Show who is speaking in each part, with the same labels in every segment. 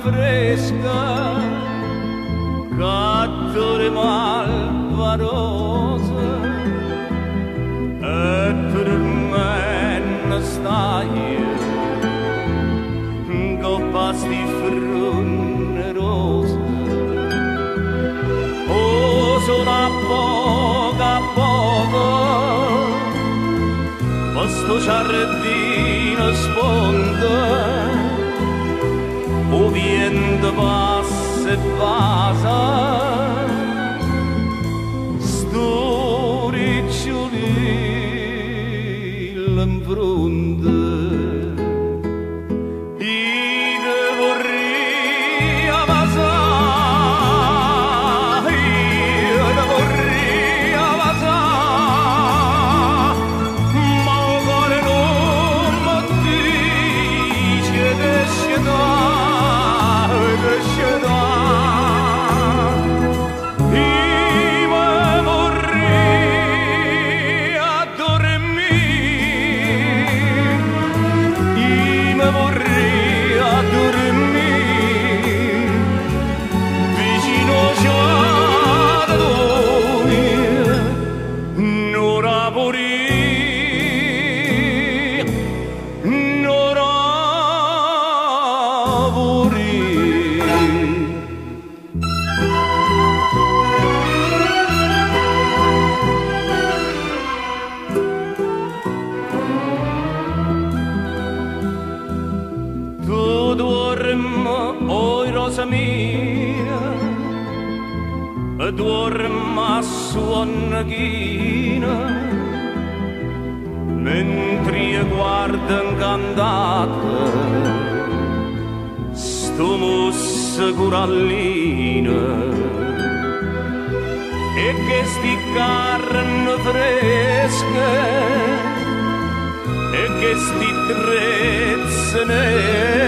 Speaker 1: fresca ca dorima alvarosa e per me non stai coppas di frunne rose oh sono a poco a poco questo giardino sponda o viento passa e passa sto oi rosa mia, e dormi a suon ghina, mentre io guardo incantata, sto musse corallina, e che sti carne fresche, e che sti trezze nere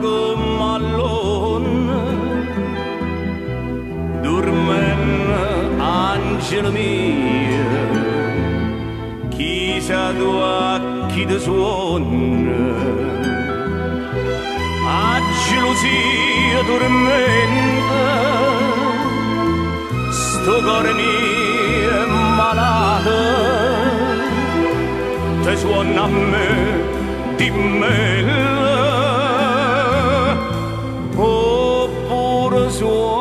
Speaker 1: come all'onne dormen angelo mio. Chi sa occhi di suonne a gelosia tormenta sto cuore mio malato. Te suona a me di me 我。